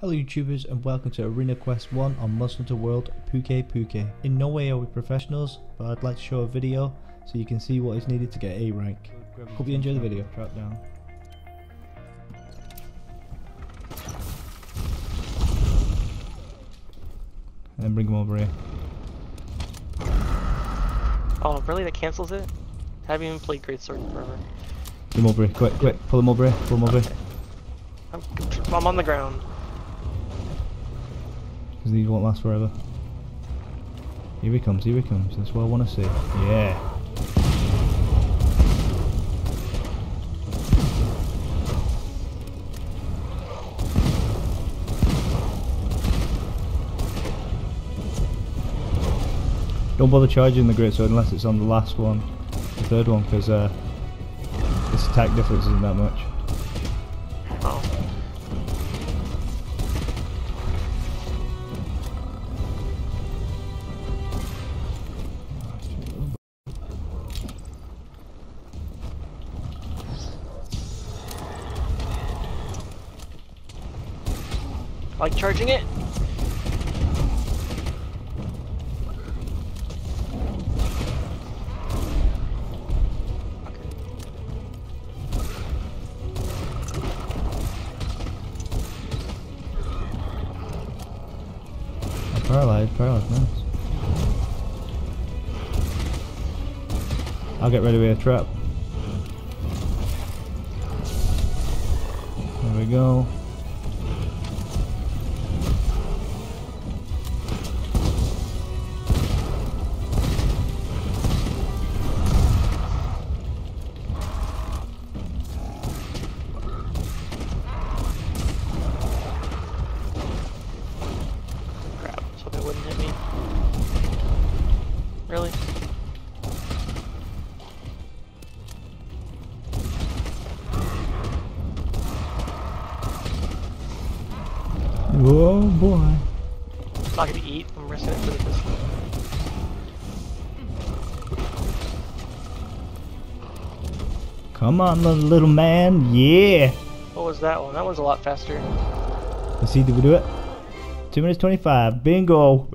Hello YouTubers and welcome to Arena Quest 1 on Monster Hunter World Pukei Pukei. In no way are we professionals, but I'd like to show a video so you can see what is needed to get A rank. Hope you enjoy the video. Drop down. And then bring them over here. Oh, really? That cancels it? haven't even played Greatsword in forever. Bring them over here, quick, quick. Pull them over here, pull them over here. I'm, I'm on the ground. Because these won't last forever. Here he comes, here he comes. That's what I want to see. Yeah. Don't bother charging the great sword unless it's on the last one, the third one, because uh, this attack difference isn't that much. Like charging it? Paralyzed, paralyzed, nice. I'll get ready with a trap. There we go. Really? Oh boy. It's not gonna eat. I'm risking it for the pistol. Come on, little, little man. Yeah. What was that one? That one's a lot faster. Let's see, did we do it? 2 minutes 25. Bingo.